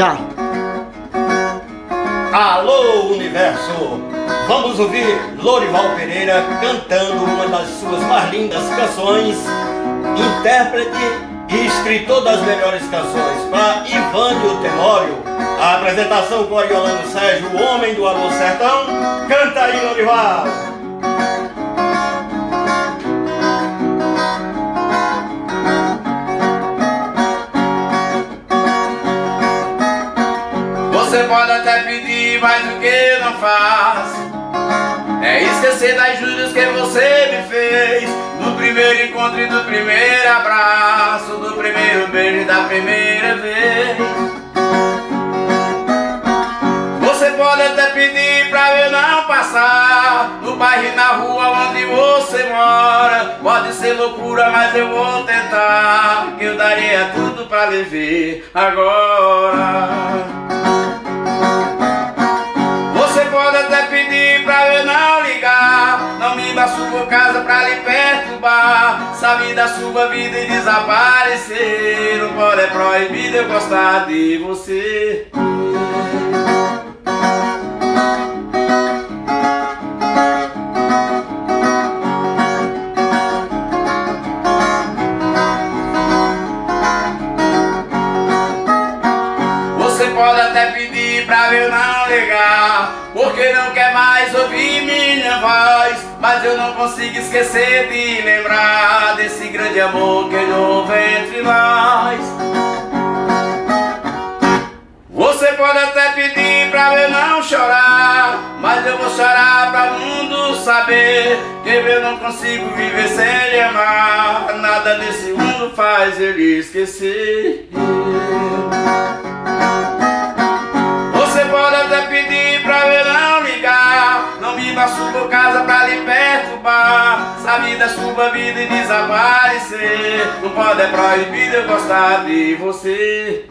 já. Alô, universo! Vamos ouvir Lorival Pereira cantando uma das suas mais lindas canções, intérprete e escritor das melhores canções, para Ivânio Tenório. A apresentação com Ariolano Sérgio, o homem do Alô Sertão. Canta aí, Lorival! Pode até pedir, mas o que não faz? É esquecer das juras que você me fez Do primeiro encontro e do primeiro abraço Do primeiro beijo e da primeira vez. Você pode até pedir pra eu não passar No bairro e na rua onde você mora. Pode ser loucura, mas eu vou tentar Que eu daria tudo pra lhe ver agora casa pra lhe perturbar Sabe da sua vida e desaparecer. Não pode, é proibido eu gostar de você. Você pode até pra eu não ligar Porque não quer mais ouvir minha voz mas eu não consigo esquecer de lembrar desse grande amor que houve entre nós. Você pode até pedir pra eu não chorar, mas eu vou chorar pra mundo saber que eu não consigo viver sem lhe amar. Nada nesse mundo faz ele esquecer. Dá sua casa pra lhe perturbar. Sabe da sua vida e desaparecer. Não pode, é proibido eu gostar de você.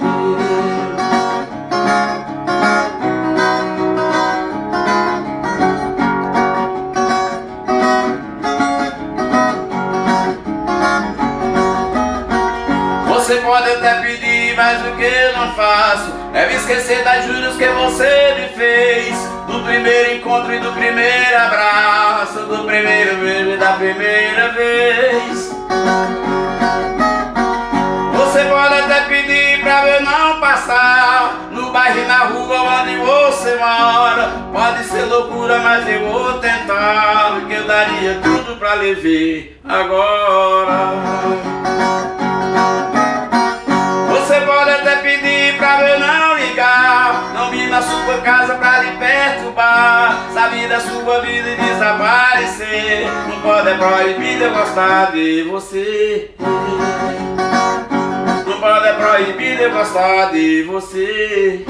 Você pode até pedir, mas o que eu não faço É me esquecer das juros que você primeiro encontro e do primeiro abraço Do primeiro beijo e da primeira vez. Você pode até pedir pra eu não passar. No bairro e na rua onde você mora Pode ser loucura, mas eu vou tentar Que eu daria tudo pra lhe ver agora. Na sua casa pra perturbar Sabe da sua vida e desaparecer. Não pode, é proibido eu gostar de você. Não pode, é proibido eu gostar de você